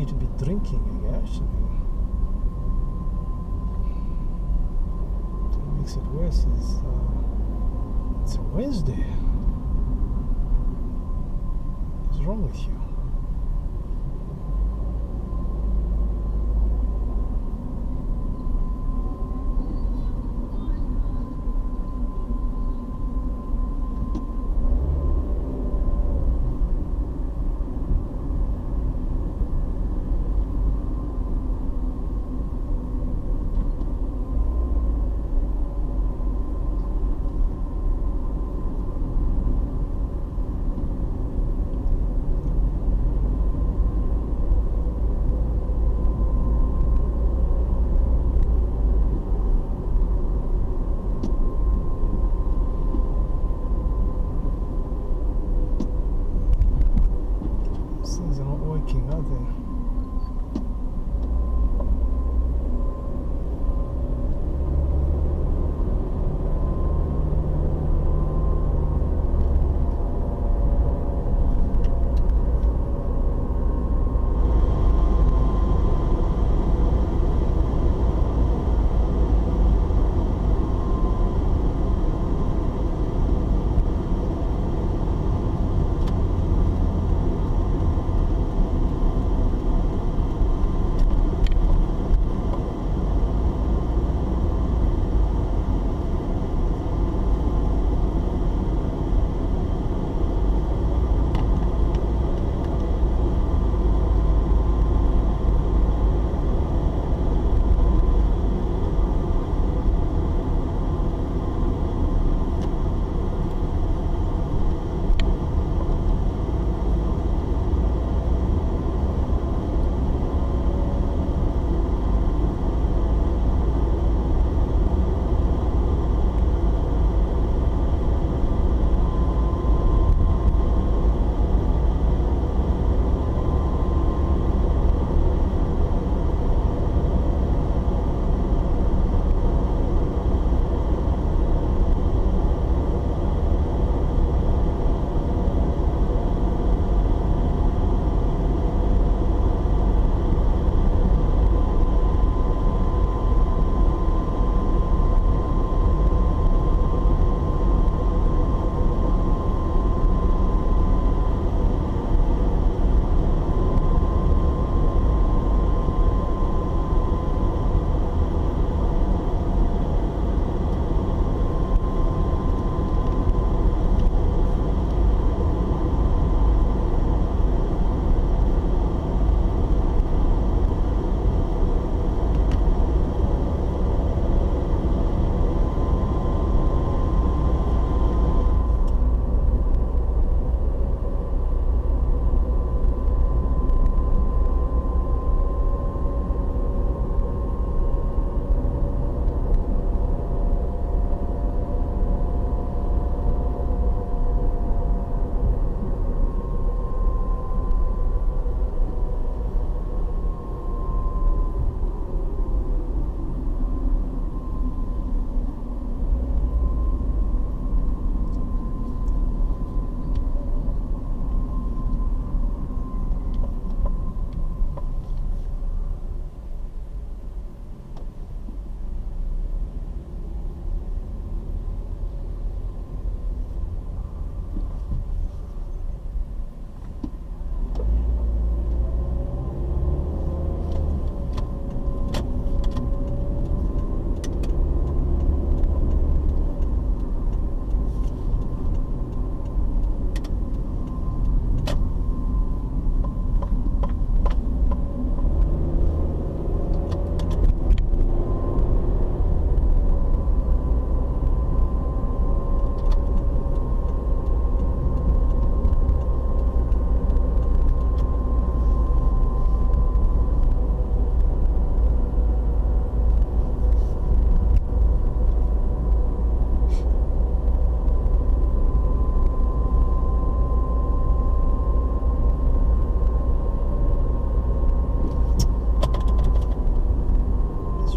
too early to be drinking, actually. What makes it worse is uh, it's a Wednesday. What's wrong with you?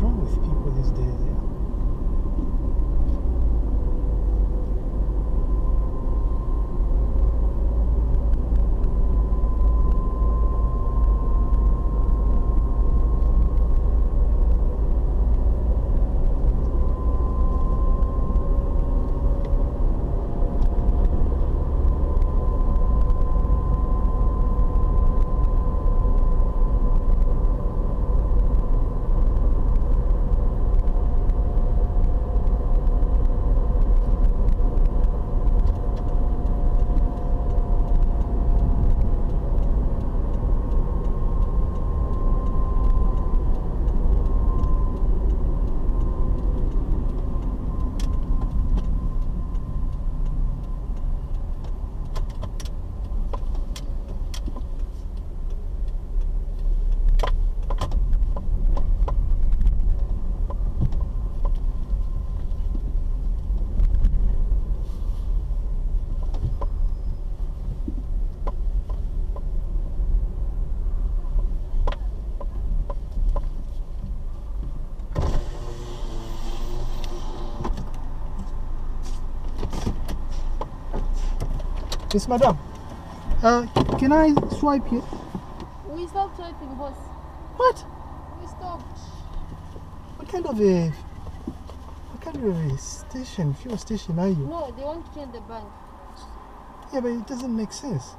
wrong with people these days? Yeah? Miss Madam, uh, can I swipe here? We stopped swiping, boss. What? We stopped. What kind of a what kind of a station, fuel station are you? No, they won't kill the bank. Yeah, but it doesn't make sense.